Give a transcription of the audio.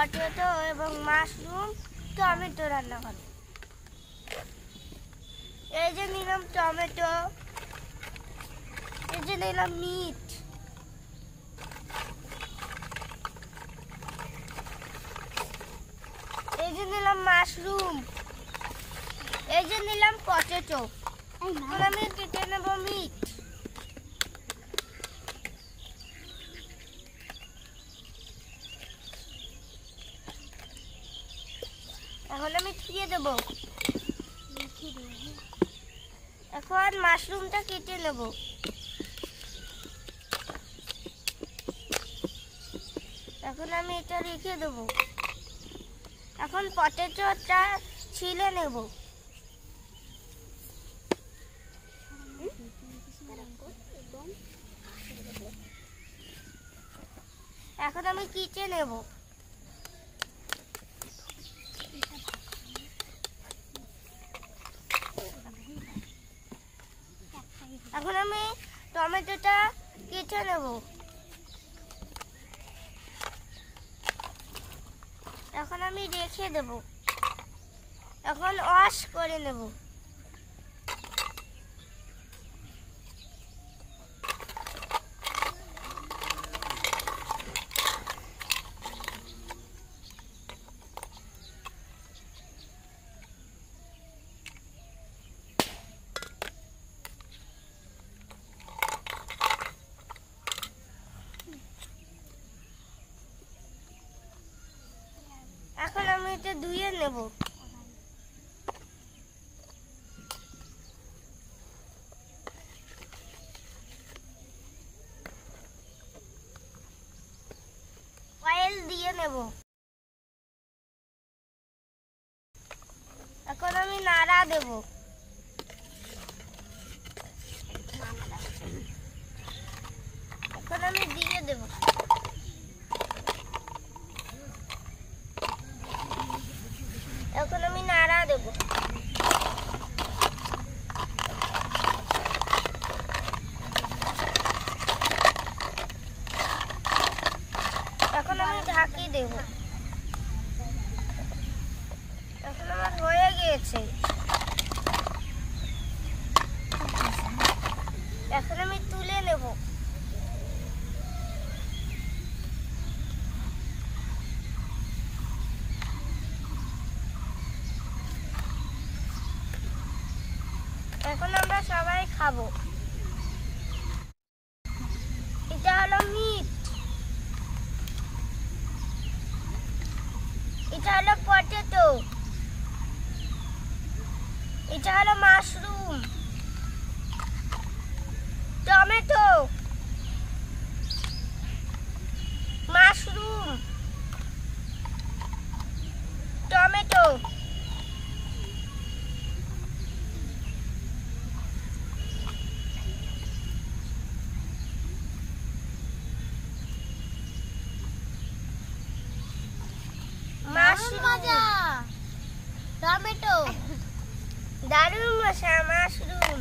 Potato এবং mushroom, tomato রান্না করব এই যে নিলাম টমেটো, এই যে নিলাম মিট। এই যে নিলাম মাশরুম, এই যে নিলাম পটেটো। আমি কেটে নেব এখন আমি ধুয়ে দেব। এখন মাশরুমটা কেটে নেব। এখন আমি এটা রেখে দেব। এখন পটেটোটা ছিলে নেব। এখন আমি কিচে নেব। এখন আমি টমেটোটা কেটে নেব। এখন আমি রেখে দেব। এখন ওয়াশ করে নেব এখন আমি এটা ধুয়ে নেব। অয়েল দিয়ে নেব। এখন আমি নাড়া দেব এখন আমি দিয়ে দেব এখন আমি নাড়া দেব এখন আমি ঢাকি দেব। এখন আমার হয়ে গিয়েছে। এখন আমি তুলে নেব। এখন আমরা সবাই খাব এটা হলো মিট এটা হলো পটেটো এটা হলো mushroom tomato mushroom tomato mushroom tomato. দারুণ মশা মাশরুম।